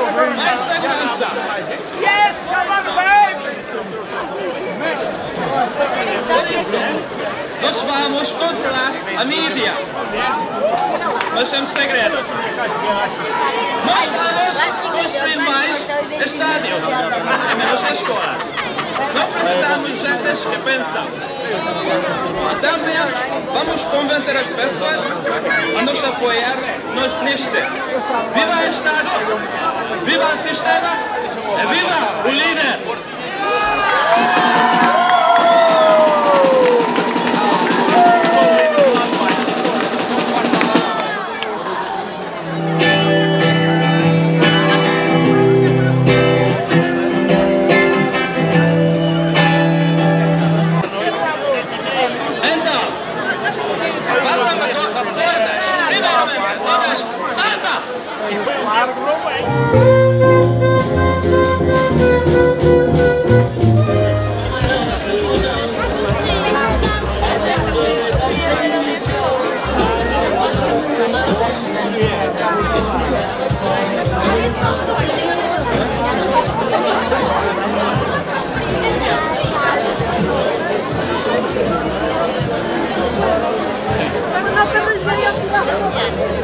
mais segurança. Por isso, nós vamos controlar a mídia. Mas é um segredo. Nós vamos construir mais estádios e menos escolas. Não precisamos de gente que pensa. Também vamos convencer as pessoas a nos apoiar nos neste. Viva o Estado! Viva o sistema! Viva o líder! largo não vem. Thank.